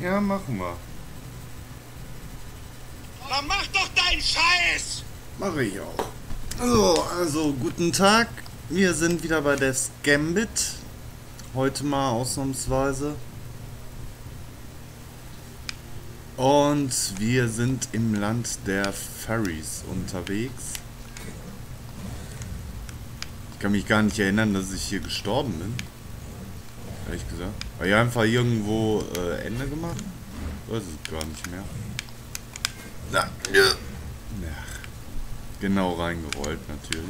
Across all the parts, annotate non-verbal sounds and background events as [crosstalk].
Ja, machen wir. Dann mach doch deinen Scheiß! Mache ich auch. So, also guten Tag. Wir sind wieder bei der Scambit. Heute mal ausnahmsweise. Und wir sind im Land der Fairies unterwegs. Ich kann mich gar nicht erinnern, dass ich hier gestorben bin. Ehrlich gesagt. War hier einfach irgendwo äh, Ende gemacht? Weiß es gar nicht mehr. Na, ja. Ja. Genau reingerollt natürlich.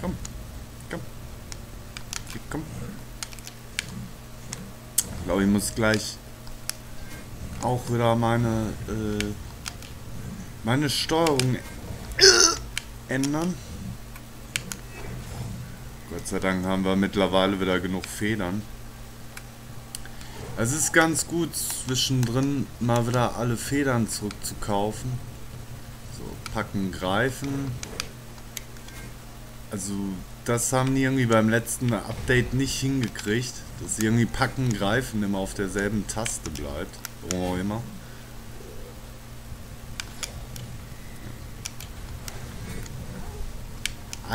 Komm. Komm. Hier, komm. Ich glaube, ich muss gleich auch wieder meine äh, meine Steuerung ändern. Gott sei Dank haben wir mittlerweile wieder genug Federn. Es ist ganz gut, zwischendrin mal wieder alle Federn zurückzukaufen. So, packen, greifen. Also, das haben die irgendwie beim letzten Update nicht hingekriegt. Dass irgendwie packen, greifen immer auf derselben Taste bleibt. Warum auch immer.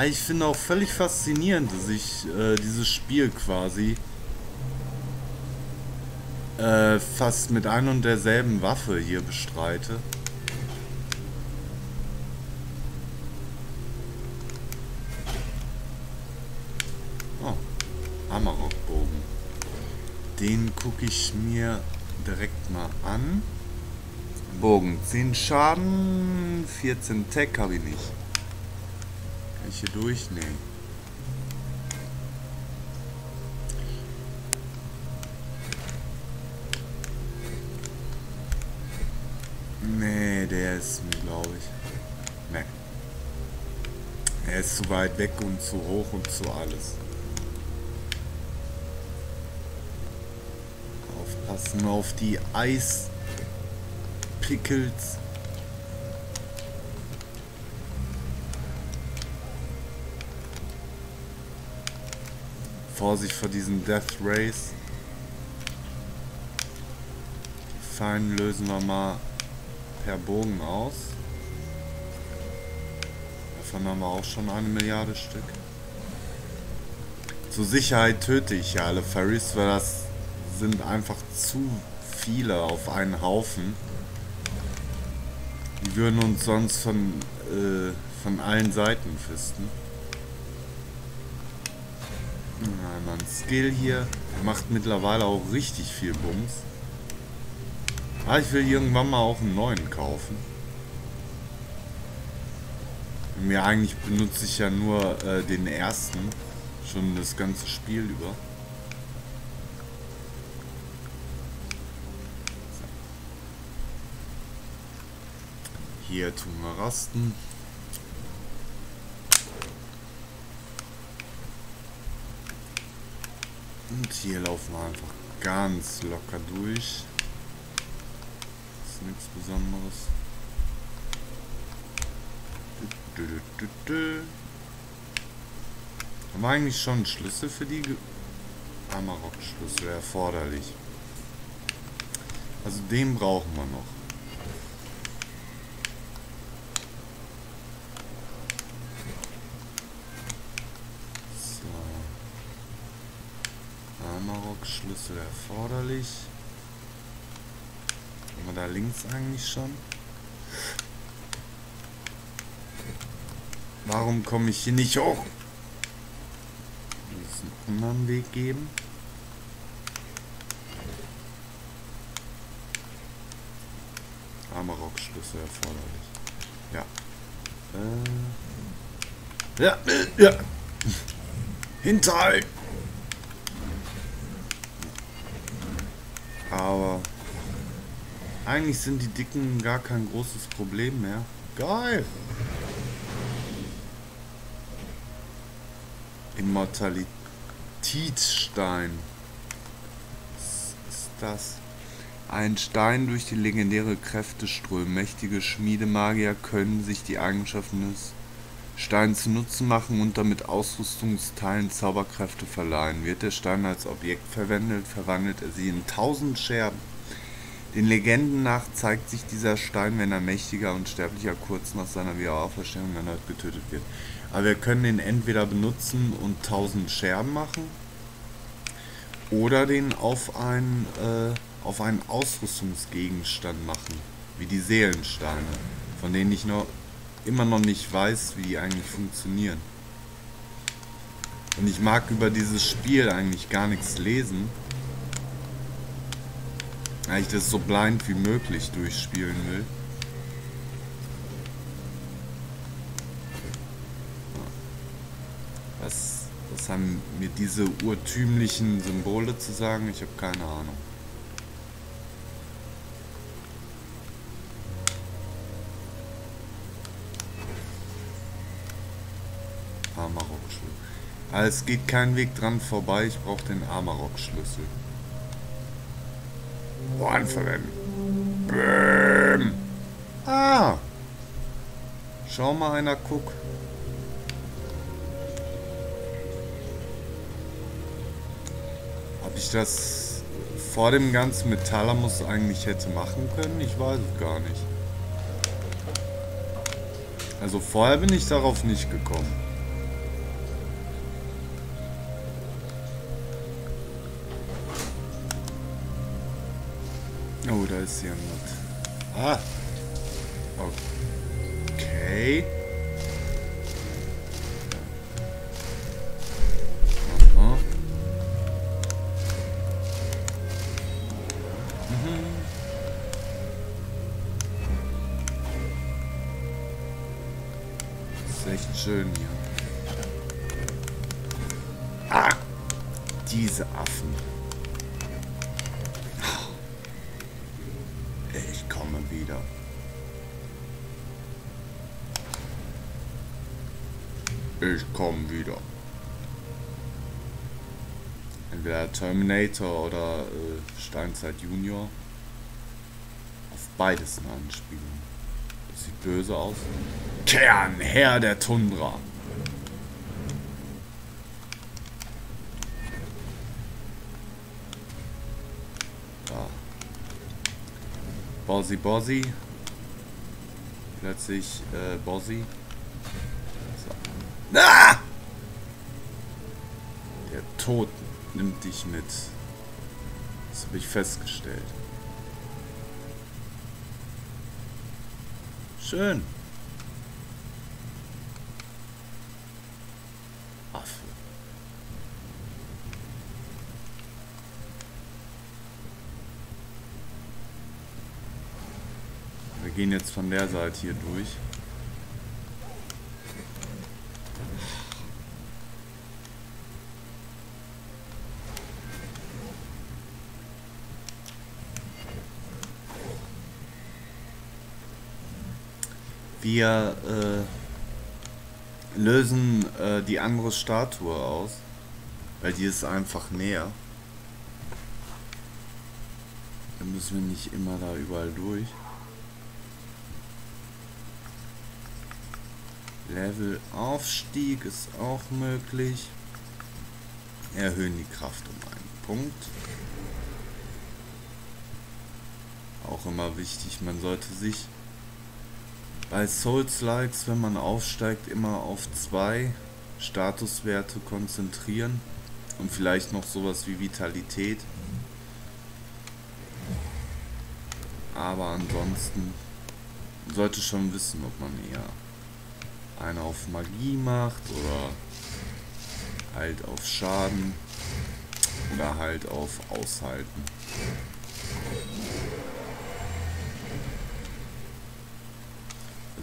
Ich finde auch völlig faszinierend, dass ich äh, dieses Spiel quasi äh, fast mit ein und derselben Waffe hier bestreite. Oh, Amarokbogen. Den gucke ich mir direkt mal an. Bogen, 10 Schaden, 14 Tech habe ich nicht. Ich hier durchnehmen. Nee, der ist glaube ich. Nee. Er ist zu weit weg und zu hoch und zu alles. Aufpassen auf die Eispickels. Vorsicht vor diesen Death Race. Fein lösen wir mal per Bogen aus. Davon haben wir auch schon eine Milliarde Stück. Zur Sicherheit töte ich ja alle Fairies, weil das sind einfach zu viele auf einen Haufen. Die würden uns sonst von, äh, von allen Seiten fisten. Ein Skill hier. Macht mittlerweile auch richtig viel Bums. Ah, ich will irgendwann mal auch einen neuen kaufen. Mir eigentlich benutze ich ja nur äh, den ersten. Schon das ganze Spiel über. Hier tun wir rasten. Hier laufen wir einfach ganz locker durch nichts Besonderes. Du, du, du, Haben wir eigentlich schon Schlüssel für die Amarok-Schlüssel erforderlich? Also den brauchen wir noch. So. Amarok-Schlüssel erforderlich. Haben wir da links eigentlich schon? Warum komme ich hier nicht hoch? Muss es einen anderen Weg geben? Amarok-Schlüssel erforderlich. Ja. Äh. Ja, ja. Hinterhalt! Aber eigentlich sind die Dicken gar kein großes Problem mehr. Geil! Immortalitätsstein. Was ist das? Ein Stein durch die legendäre Kräfte strömen. Mächtige Schmiedemagier können sich die Eigenschaften des Stein zu Nutzen machen und damit Ausrüstungsteilen Zauberkräfte verleihen. Wird der Stein als Objekt verwendet, verwandelt er sie in tausend Scherben. Den Legenden nach zeigt sich dieser Stein, wenn ein mächtiger und sterblicher kurz nach seiner Wiederauferstehung erneut getötet wird. Aber wir können den entweder benutzen und tausend Scherben machen oder den auf einen, äh, auf einen Ausrüstungsgegenstand machen, wie die Seelensteine, von denen ich noch immer noch nicht weiß, wie die eigentlich funktionieren. Und ich mag über dieses Spiel eigentlich gar nichts lesen, weil ich das so blind wie möglich durchspielen will. Was, was haben mir diese urtümlichen Symbole zu sagen? Ich habe keine Ahnung. Amarok-Schlüssel. Also es geht kein Weg dran vorbei, ich brauche den Amarok-Schlüssel. Verwenden. Bäm. Ah. Schau mal einer, guck. Ob ich das vor dem ganzen Metallamus eigentlich hätte machen können? Ich weiß es gar nicht. Also vorher bin ich darauf nicht gekommen. Oh, da ist jemand. Ah. Okay. Wieder. Entweder Terminator oder äh, Steinzeit Junior. Auf beides eine Anspielung. Das sieht böse aus. Kern, Herr der Tundra. Bossi Bossi. Plötzlich äh, Bossi. So. Ah! Tod nimmt dich mit. Das habe ich festgestellt. Schön. gehen jetzt von der Seite hier durch. Wir äh, lösen äh, die andere Statue aus, weil die ist einfach näher. Dann müssen wir nicht immer da überall durch. Levelaufstieg ist auch möglich. Erhöhen die Kraft um einen Punkt. Auch immer wichtig, man sollte sich bei Souls-Likes, wenn man aufsteigt, immer auf zwei Statuswerte konzentrieren und vielleicht noch sowas wie Vitalität. Aber ansonsten sollte schon wissen, ob man eher eine auf Magie macht oder halt auf Schaden oder halt auf Aushalten.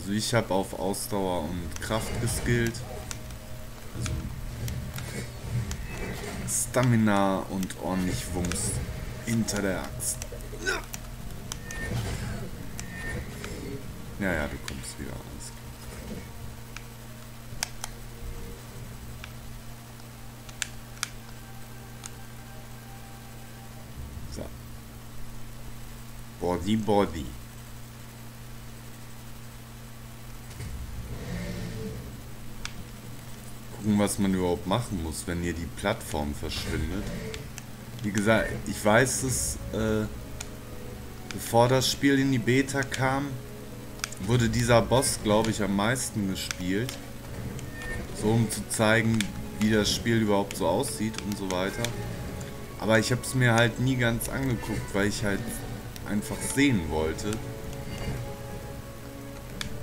Also ich habe auf Ausdauer und Kraft geskillt. Also Stamina und ordentlich Wumms hinter der Axt. Ja, ja, du kommst wieder. Alles Body Body. Gucken, was man überhaupt machen muss, wenn hier die Plattform verschwindet. Wie gesagt, ich weiß es, äh, bevor das Spiel in die Beta kam, wurde dieser Boss, glaube ich, am meisten gespielt. So um zu zeigen, wie das Spiel überhaupt so aussieht und so weiter. Aber ich habe es mir halt nie ganz angeguckt, weil ich halt einfach sehen wollte.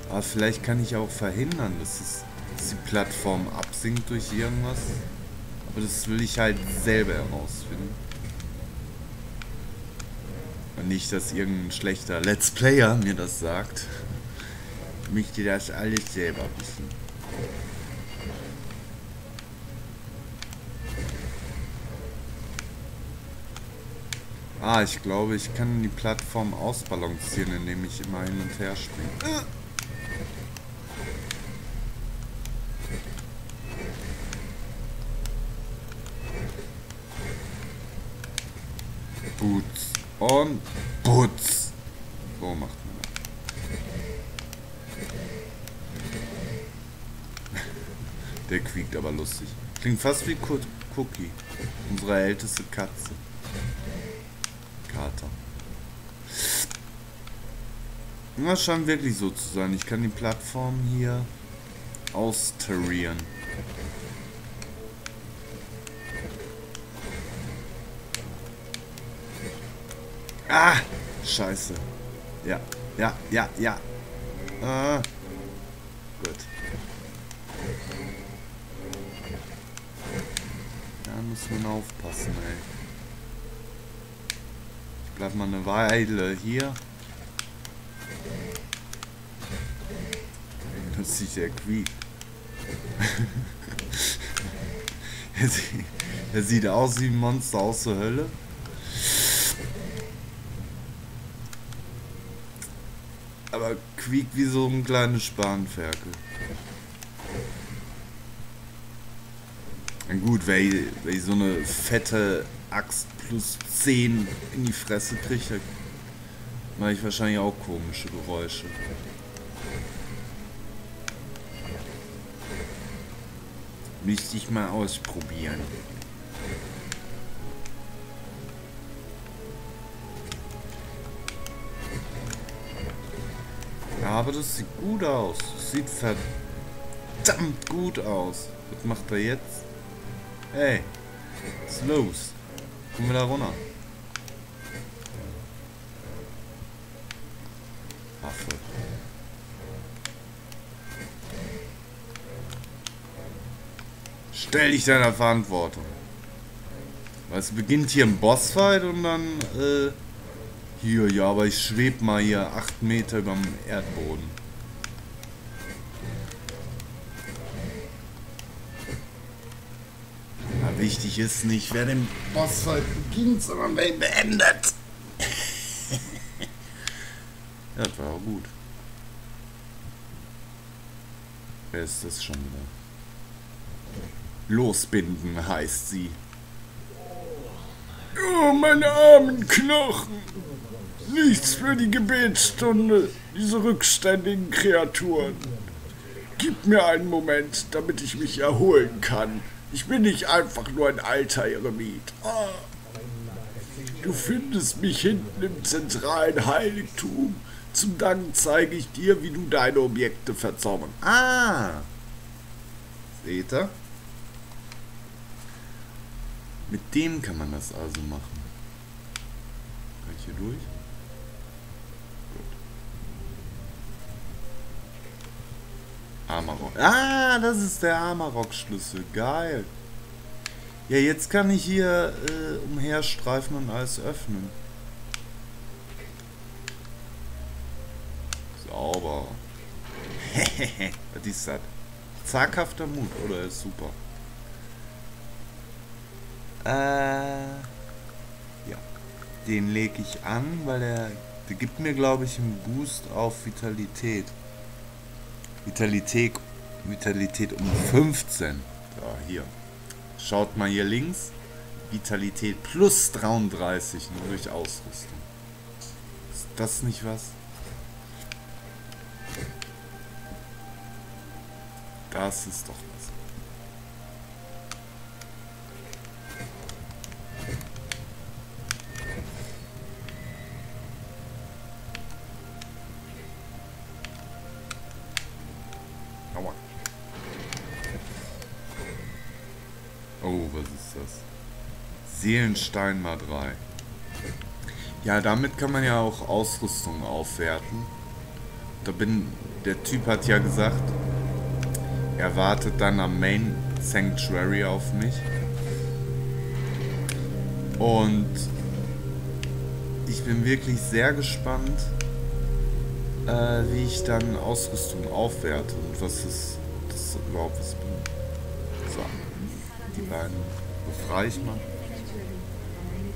Aber vielleicht kann ich auch verhindern, dass, es, dass die Plattform absinkt durch irgendwas. Aber das will ich halt selber herausfinden. Und nicht, dass irgendein schlechter Let's Player mir das sagt. Ich möchte das alles selber wissen. Ah, ich glaube, ich kann die Plattform ausbalancieren, indem ich immer hin und her springe. Und Boots. So macht man das. [laughs] Der quiekt aber lustig. Klingt fast wie Cookie, unsere älteste Katze. Kater. Das scheint wirklich so zu sein. Ich kann die Plattform hier austarieren. Ah! Scheiße. Ja, ja, ja, ja. Ah. Gut. Da muss man aufpassen, ey. Ich bleib mal eine Weile hier. Das sieht ja quiekt. er, [laughs] sieht, er sieht aus wie ein Monster aus der Hölle. Aber quiekt wie so ein kleines Spanferkel. Gut, wenn ich, so eine fette Axt plus 10 in die Fresse kriege, mache ich wahrscheinlich auch komische Geräusche. Müsste ich mal ausprobieren. Aber das sieht gut aus. Sieht verdammt gut aus. Was macht er jetzt? Hey, was ist los? Kommen wir da runter. Affe. Stell dich deiner Verantwortung. Weil es beginnt hier ein Bossfight und dann, äh, hier, ja, aber ich schweb mal hier 8 Meter über dem Erdboden. Ja, wichtig ist nicht, wer den Bossfight beginnt, sondern wer ihn beendet. [laughs] ja, das war auch gut. Wer ist das schon wieder? Losbinden heißt sie. Oh, meine armen Knochen. Nichts für die Gebetsstunde, diese rückständigen Kreaturen. Gib mir einen Moment, damit ich mich erholen kann. Ich bin nicht einfach nur ein alter Eremit. Ah. Du findest mich hinten im zentralen Heiligtum. Zum Dank zeige ich dir, wie du deine Objekte verzaubern. Ah! Seht ihr? Mit dem kann man das also machen. Kann ich hier durch? Amarok. Ah, das ist der Amarok-Schlüssel. Geil. Ja, jetzt kann ich hier äh, umherstreifen und alles öffnen. Sauber. [laughs] Was ist das? Zaghafter Mut, oder ist super? Äh, ja. Den lege ich an, weil er, der gibt mir, glaube ich, einen Boost auf Vitalität. Vitalität, Vitalität um 15. Ja, hier. Schaut mal hier links. Vitalität plus 33 nur durch Ausrüstung. Ist das nicht was? Das ist doch Seelenstein mal 3. Ja, damit kann man ja auch Ausrüstung aufwerten. Da bin... Der Typ hat ja gesagt, er wartet dann am Main Sanctuary auf mich. Und ich bin wirklich sehr gespannt, äh, wie ich dann Ausrüstung aufwerte und was es das überhaupt was bringt. So, die beiden befreie ich mal.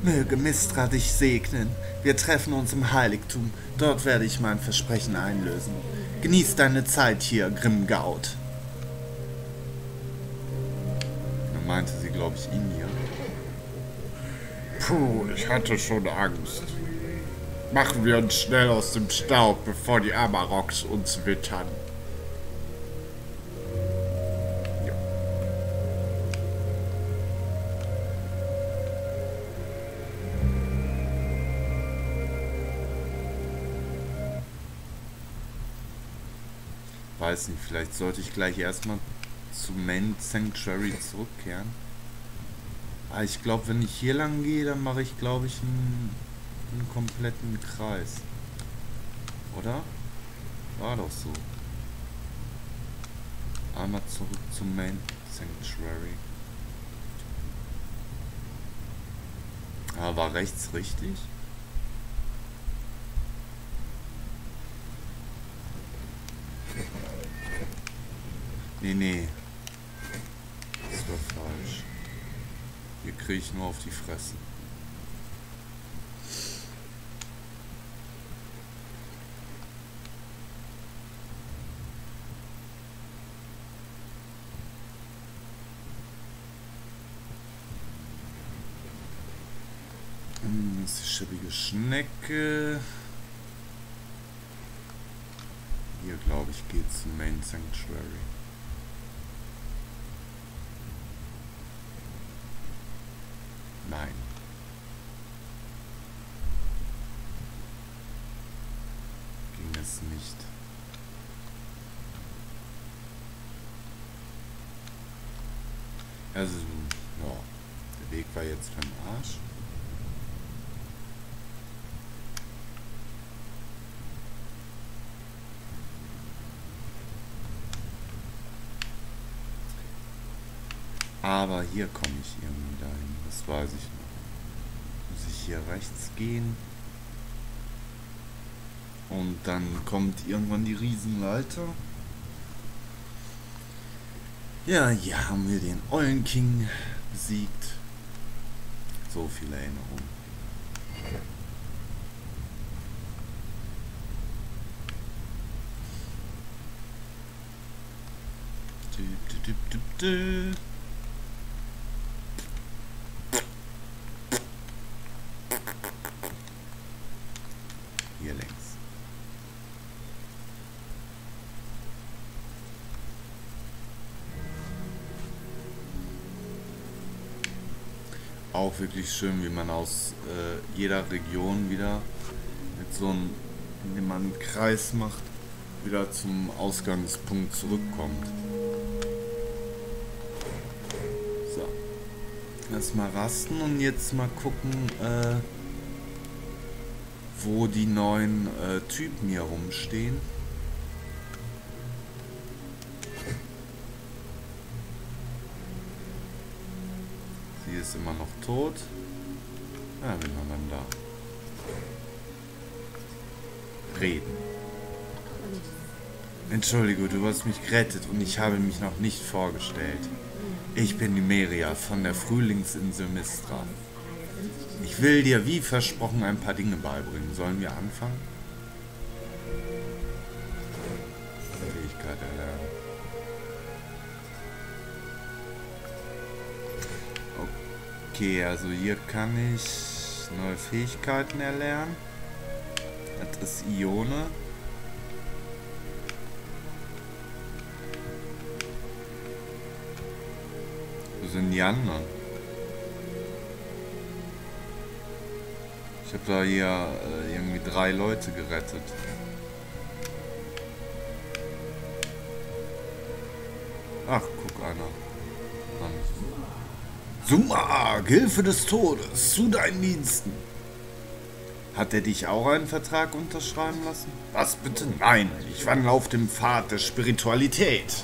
Möge Mistra dich segnen. Wir treffen uns im Heiligtum. Dort werde ich mein Versprechen einlösen. Genieß deine Zeit hier, Grimgaud. Dann meinte sie, glaube ich, ihn hier. Puh, ich hatte schon Angst. Machen wir uns schnell aus dem Staub, bevor die Amaroks uns wittern. Weiß nicht, vielleicht sollte ich gleich erstmal zum Main Sanctuary zurückkehren. Aber ich glaube, wenn ich hier lang gehe, dann mache ich, glaube ich, einen, einen kompletten Kreis. Oder? War doch so. Einmal zurück zum Main Sanctuary. Ah, war rechts richtig? Nee, nee. Das war falsch. Hier kriege ich nur auf die Fresse. Hm, Das ist die schäbige Schnecke. Hier, glaube ich, geht zum Main Sanctuary. Nein. Ging es nicht. Also, ja, der Weg war jetzt für den Arsch. Aber hier komme ich irgendwie dahin, das weiß ich noch. Muss ich hier rechts gehen. Und dann kommt irgendwann die Riesenleiter. Ja, hier haben wir den Eulen King besiegt. So viele Erinnerungen. Dü, dü, dü, wirklich schön, wie man aus äh, jeder Region wieder mit so einem, indem man einen Kreis macht, wieder zum Ausgangspunkt zurückkommt. So. Erstmal rasten und jetzt mal gucken, äh, wo die neuen äh, Typen hier rumstehen. Tot. Ja, bin wir dann da. Reden. Entschuldige, du hast mich gerettet und ich habe mich noch nicht vorgestellt. Ich bin Nimeria von der Frühlingsinsel Mistra. Ich will dir wie versprochen ein paar Dinge beibringen. Sollen wir anfangen? Okay, also hier kann ich neue Fähigkeiten erlernen. Das ist Ione. Wo sind die anderen? Ich habe da hier äh, irgendwie drei Leute gerettet. Ach, guck einer. An. Sumag, Hilfe des Todes, zu deinen Diensten. Hat er dich auch einen Vertrag unterschreiben lassen? Was bitte? Nein, ich wandle auf dem Pfad der Spiritualität.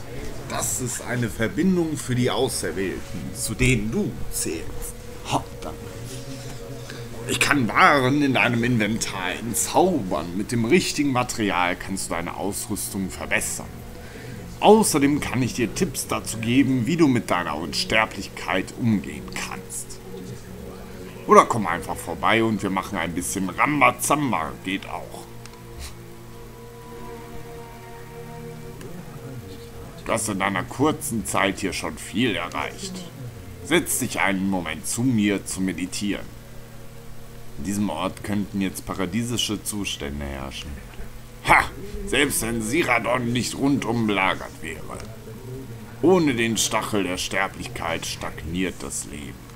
Das ist eine Verbindung für die Auserwählten, zu denen du zählst. Ha, danke. Ich kann Waren in deinem Inventar entzaubern. Mit dem richtigen Material kannst du deine Ausrüstung verbessern. Außerdem kann ich dir Tipps dazu geben, wie du mit deiner Unsterblichkeit umgehen kannst. Oder komm einfach vorbei und wir machen ein bisschen Rambazamba. Geht auch. Du hast in deiner kurzen Zeit hier schon viel erreicht. Setz dich einen Moment zu mir zu meditieren. In diesem Ort könnten jetzt paradiesische Zustände herrschen. Ha! Selbst wenn Siradon nicht rundum belagert wäre. Ohne den Stachel der Sterblichkeit stagniert das Leben.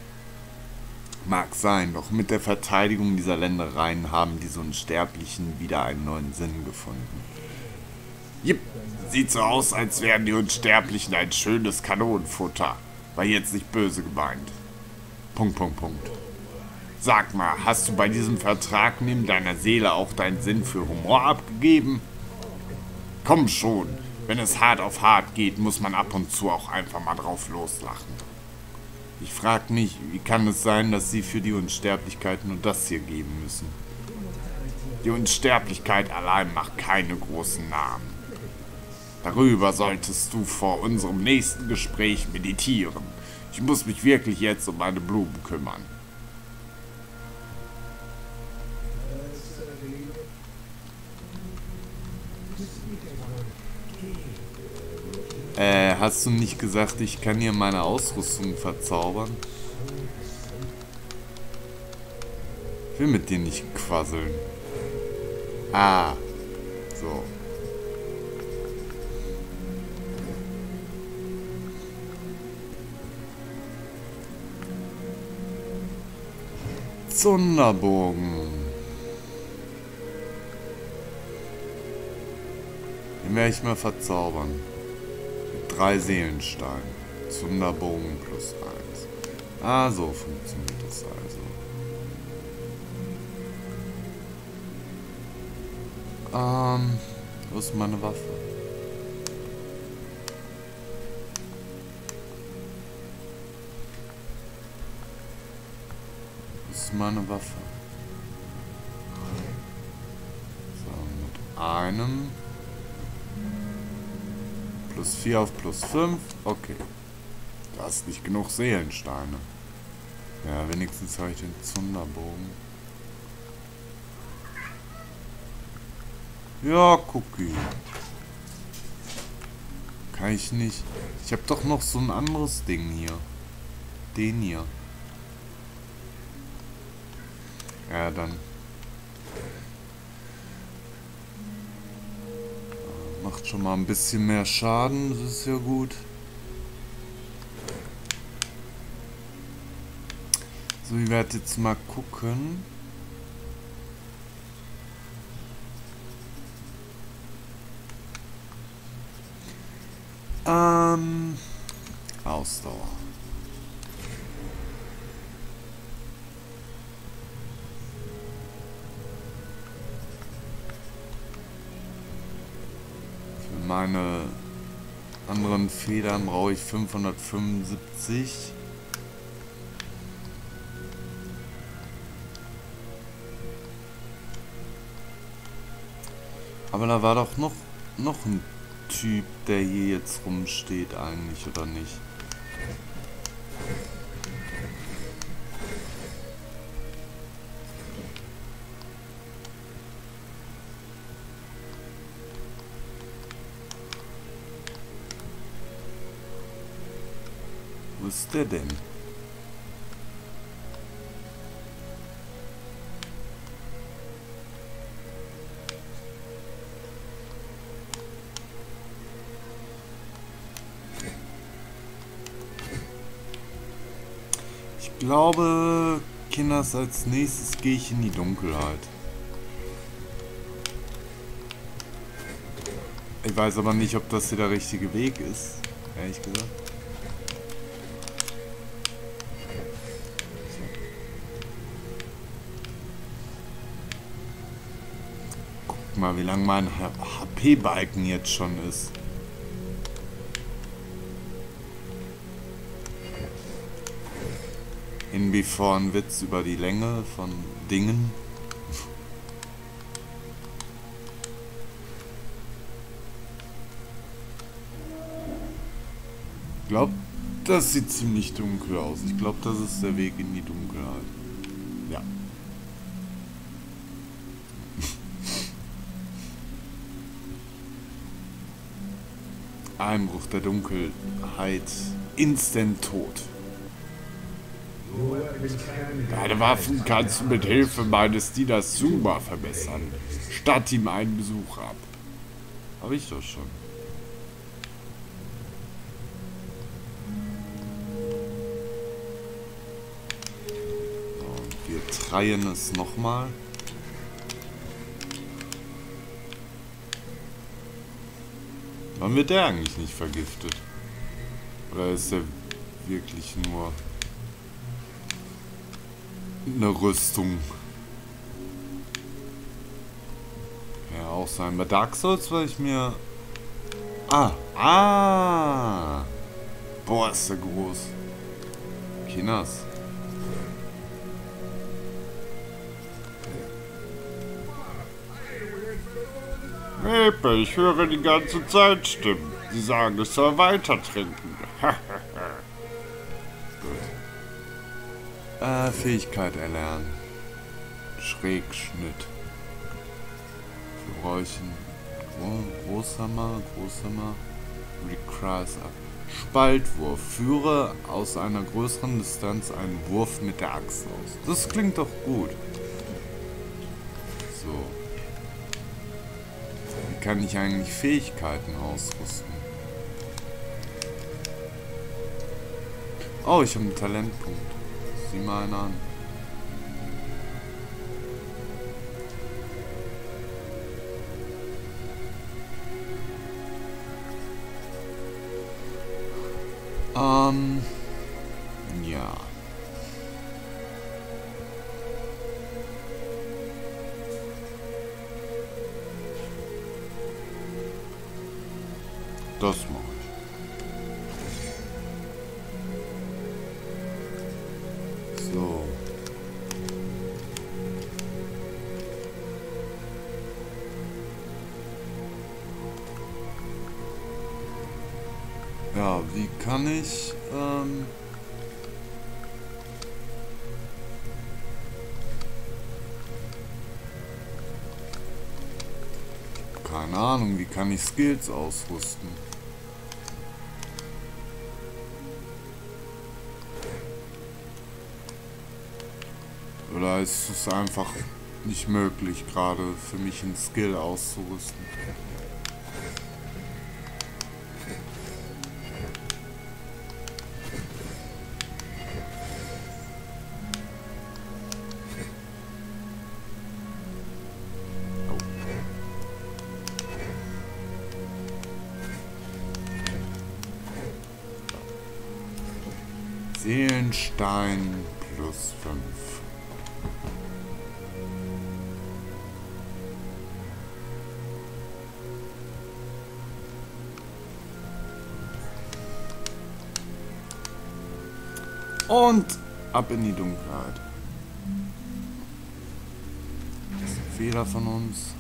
Mag sein, doch mit der Verteidigung dieser Ländereien haben diese Unsterblichen wieder einen neuen Sinn gefunden. Jipp, sieht so aus, als wären die Unsterblichen ein schönes Kanonenfutter. War jetzt nicht böse gemeint. Punkt, Punkt, Punkt. Sag mal, hast du bei diesem Vertrag neben deiner Seele auch deinen Sinn für Humor abgegeben? Komm schon, wenn es hart auf hart geht, muss man ab und zu auch einfach mal drauf loslachen. Ich frag mich, wie kann es sein, dass sie für die Unsterblichkeit nur das hier geben müssen? Die Unsterblichkeit allein macht keine großen Namen. Darüber solltest du vor unserem nächsten Gespräch meditieren. Ich muss mich wirklich jetzt um meine Blumen kümmern. Hast du nicht gesagt, ich kann hier meine Ausrüstung verzaubern? Ich will mit dir nicht quasseln. Ah, so. Sonderbogen. Den werde ich mal verzaubern. Drei Seelensteinen. Sonderbogen plus eins. Ah, so funktioniert das also. Ähm, wo ist meine Waffe? Wo ist meine Waffe? So, mit einem. Plus 4 auf plus 5. Okay. Da ist nicht genug Seelensteine. Ja, wenigstens habe ich den Zunderbogen. Ja, Cookie. Kann ich nicht. Ich habe doch noch so ein anderes Ding hier. Den hier. Ja, dann. Macht schon mal ein bisschen mehr Schaden, das ist ja gut. So, ich werde jetzt mal gucken. Meine anderen Federn brauche ich 575. Aber da war doch noch, noch ein Typ, der hier jetzt rumsteht eigentlich, oder nicht? Ist der denn? Ich glaube, Kinders, als nächstes gehe ich in die Dunkelheit. Ich weiß aber nicht, ob das hier der richtige Weg ist, ehrlich gesagt. Mal, wie lang mein HP-Balken jetzt schon ist. Inwiefern Witz über die Länge von Dingen. Ich glaube, das sieht ziemlich dunkel aus. Ich glaube, das ist der Weg in die Dunkelheit. Ja. Einbruch der Dunkelheit. Instant tot. Deine Waffen kannst du mit Hilfe meines Dieners Zuma verbessern. Statt ihm einen Besuch ab. Hab ich doch schon. So, wir treien es nochmal. Wann wird der eigentlich nicht vergiftet? Oder ist der wirklich nur eine Rüstung? Ja, auch sein. Bei Dark Souls weil ich mir... Ah, ah! Boah, ist der groß. Kinas. Mepe, ich höre die ganze Zeit Stimmen. Sie sagen, ich soll weiter trinken. [laughs] Gut. Äh, Fähigkeit erlernen. Schrägschnitt. Wir bräuchten Gro Großhammer, Großhammer, Recrise ab. Spaltwurf. Führe aus einer größeren Distanz einen Wurf mit der Axt aus. Das klingt doch gut. Kann ich eigentlich Fähigkeiten ausrüsten? Oh, ich habe einen Talentpunkt. Sieh mal einen an. Ähm. Ja. Das mache ich. So. Ja, wie kann ich, ähm... Keine Ahnung, wie kann ich Skills ausrüsten? Oder ist es einfach nicht möglich, gerade für mich einen Skill auszurüsten? Seelenstein plus 5. Und ab in die Dunkelheit. Das ist ein Fehler von uns.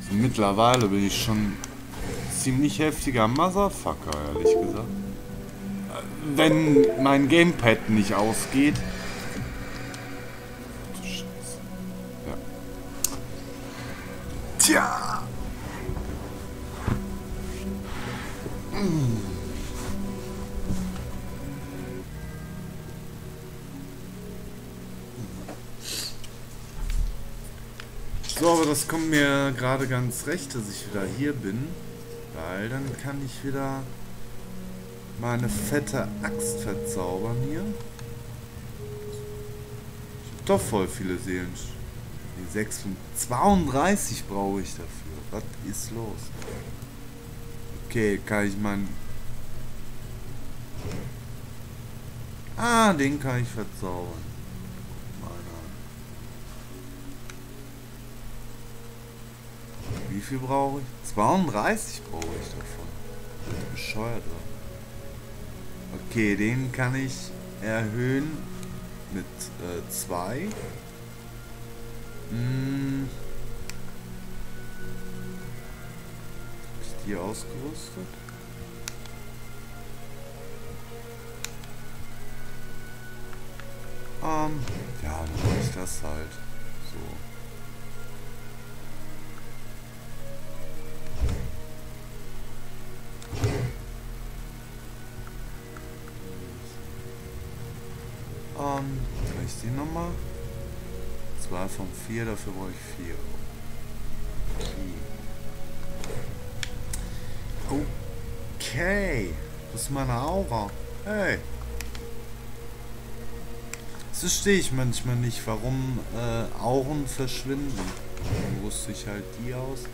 Also mittlerweile bin ich schon ziemlich heftiger Motherfucker, ehrlich gesagt. Wenn mein Gamepad nicht ausgeht. Ja. Tja. So, aber das kommt mir gerade ganz recht, dass ich wieder hier bin. Weil dann kann ich wieder meine fette Axt verzaubern hier. Doch voll viele Seelen. Nee, 6 von 32 brauche ich dafür. Was ist los? Okay, kann ich meinen... Ah, den kann ich verzaubern. Wie viel brauche ich? 32 brauche ich davon. Bescheuert, oder? Okay, den kann ich erhöhen mit 2. hm. Hab ich die ausgerüstet? Ähm, ja, dann mache ich das halt. So. 4, dafür brauche ich 4. Okay. okay. Das ist meine Aura. Hey. Das verstehe ich manchmal nicht, warum äh, Auren verschwinden. Dann wusste ich halt die aus.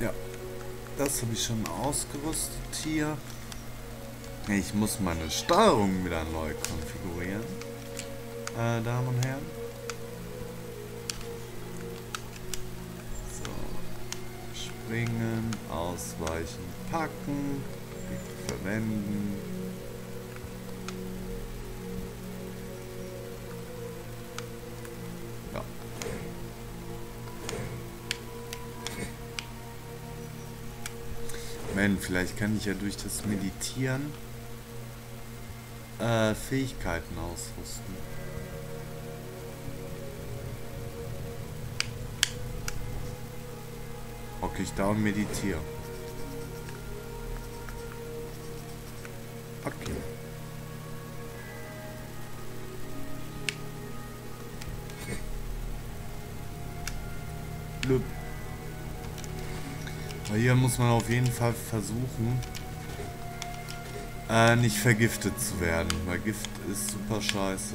Ja. Das habe ich schon ausgerüstet hier. Ich muss meine Steuerung wieder neu konfigurieren. Äh, Damen und Herren. So. Springen, ausweichen, packen, verwenden. Ja. Man, vielleicht kann ich ja durch das Meditieren äh, Fähigkeiten ausrüsten. Hocke ich da und meditiere. Okay. Aber hier muss man auf jeden Fall versuchen, äh, nicht vergiftet zu werden, weil Gift ist super scheiße.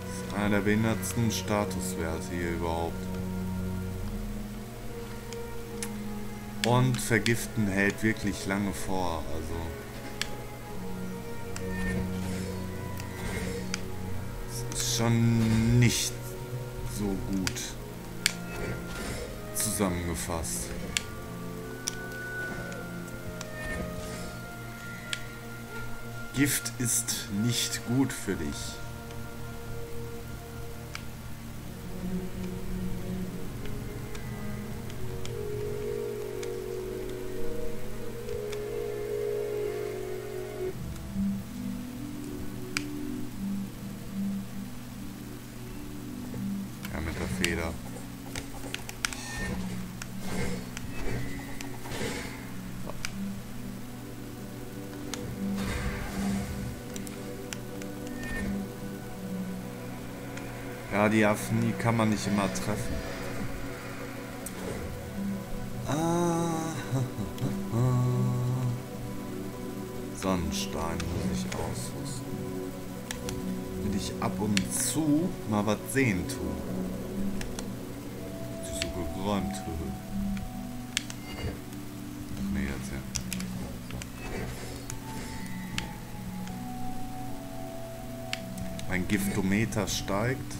Das ist einer der behindertsten Statuswerte hier überhaupt. Und vergiften hält wirklich lange vor, also. Es ist schon nicht so gut zusammengefasst. Gift ist nicht gut für dich. Die kann man nicht immer treffen. Ah, [laughs] Sonnenstein muss ich ausrüsten. Damit ich ab und zu mal was sehen tue. Die so geräumt nee, jetzt ja. Mein Giftometer steigt.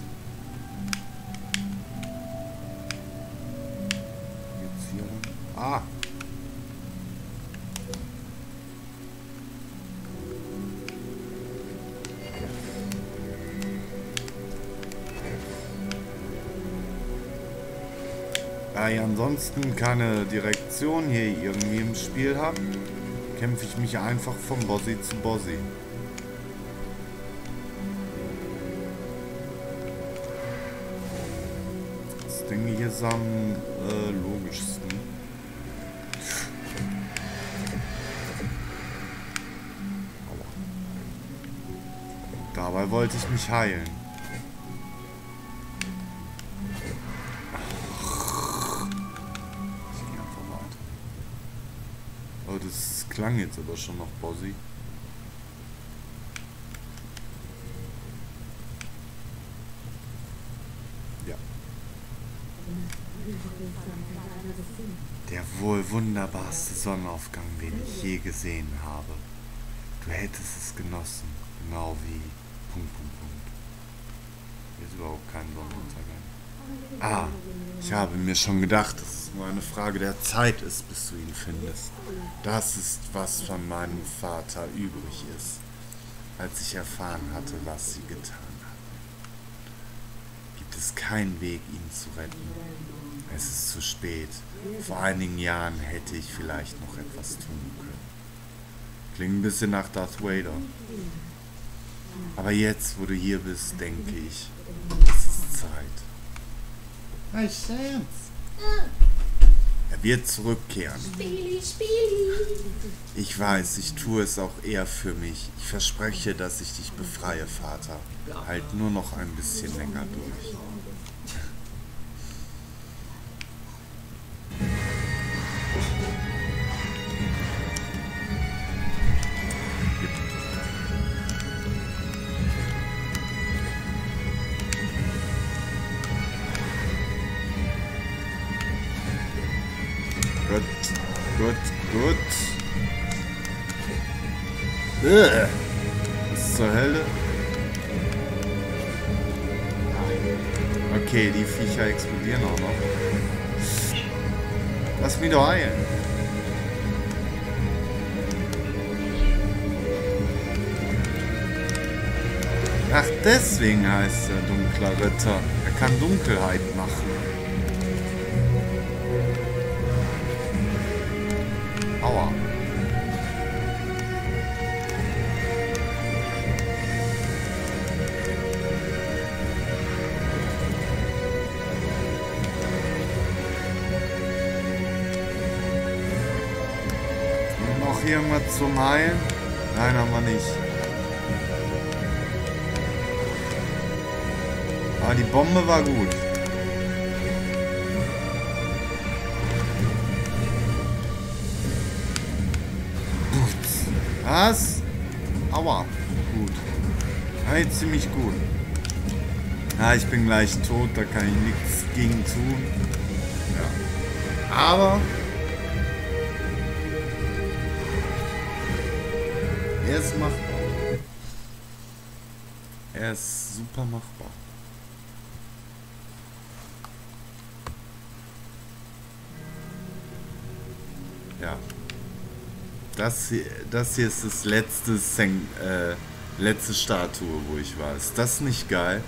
Ansonsten keine Direktion hier irgendwie im Spiel habe, kämpfe ich mich einfach von Bossi zu Bossi. Das denke ich ist am äh, logischsten. Dabei wollte ich mich heilen. Oh, das klang jetzt aber schon noch Bossi. Ja. Der wohl wunderbarste Sonnenaufgang, den ich je gesehen habe. Du hättest es genossen, genau wie... Punkt, Punkt, Punkt. Hier ist überhaupt kein Sonnenuntergang. Ah, ich habe mir schon gedacht, dass es nur eine Frage der Zeit ist, bis du ihn findest. Das ist, was von meinem Vater übrig ist, als ich erfahren hatte, was sie getan hat. Gibt es keinen Weg, ihn zu retten. Es ist zu spät. Vor einigen Jahren hätte ich vielleicht noch etwas tun können. Klingt ein bisschen nach Darth Vader. Aber jetzt, wo du hier bist, denke ich, es ist Zeit. Hey, Sans. Er wird zurückkehren. Spieli, Spieli. Ich weiß, ich tue es auch eher für mich. Ich verspreche, dass ich dich befreie, Vater. Halt nur noch ein bisschen länger durch. Deswegen heißt er dunkler Ritter. Er kann Dunkelheit machen. Aua. Noch irgendwas zum Heilen? Nein, haben wir nicht. Aber die Bombe war gut. Was? Aua. Gut. Hey, ziemlich gut. Ja, ich bin gleich tot, da kann ich nichts gegen tun. Ja. Aber... Er ist machbar. Er ist super machbar. Das hier, das hier ist das letzte, Sen äh, letzte Statue, wo ich war. Ist das nicht geil?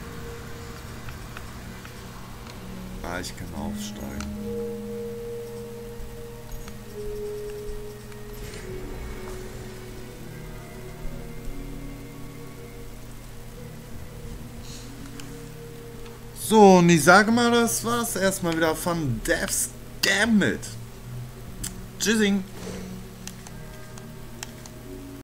Ah, ich kann aufsteigen. So, und ich sage mal, das war's erstmal wieder von Devs Gambit. Tschüssing.